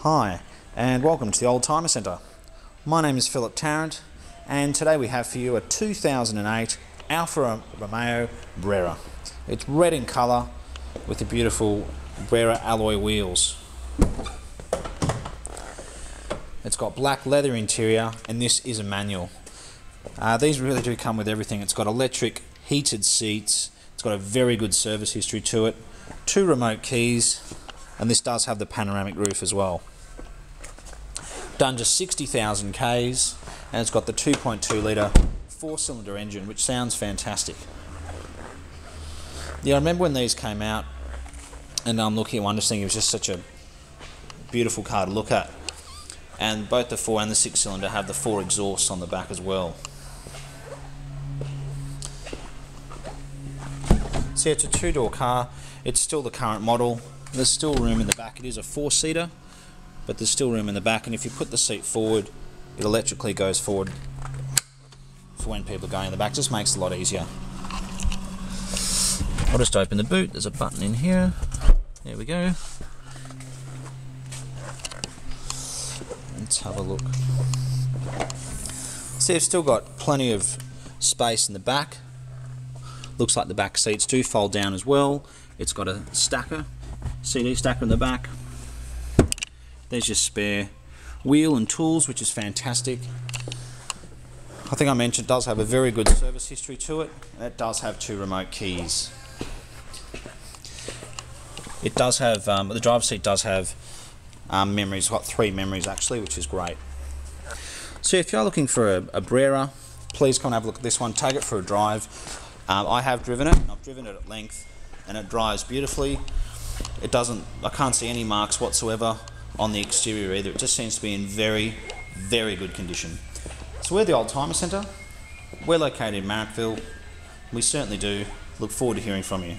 Hi, and welcome to the Oldtimer Centre. My name is Philip Tarrant, and today we have for you a 2008 Alfa Romeo Brera. It's red in colour with the beautiful Brera alloy wheels. It's got black leather interior, and this is a manual. Uh, these really do come with everything. It's got electric heated seats, it's got a very good service history to it, two remote keys, and this does have the panoramic roof as well. Done just 60,000 Ks, and it's got the 2.2 litre four cylinder engine, which sounds fantastic. Yeah, I remember when these came out, and I'm looking at one, just thinking it was just such a beautiful car to look at. And both the four and the six cylinder have the four exhausts on the back as well. So it's a two door car, it's still the current model, there's still room in the back. It is a four seater, but there's still room in the back, and if you put the seat forward, it electrically goes forward for when people are going in the back. Just makes it a lot easier. I'll just open the boot. There's a button in here. There we go. Let's have a look. See, it's still got plenty of space in the back. Looks like the back seats do fold down as well. It's got a stacker, CD stacker in the back. There's your spare wheel and tools, which is fantastic. I think I mentioned it does have a very good service history to it, it does have two remote keys. It does have, um, the driver's seat does have um, memories, it's got three memories actually, which is great. So if you're looking for a, a Brera, please come and have a look at this one, take it for a drive. Um, I have driven it, I've driven it at length, and it drives beautifully. It doesn't, I can't see any marks whatsoever on the exterior either. It just seems to be in very, very good condition. So we're the Oldtimer Centre. We're located in Marrickville. We certainly do look forward to hearing from you.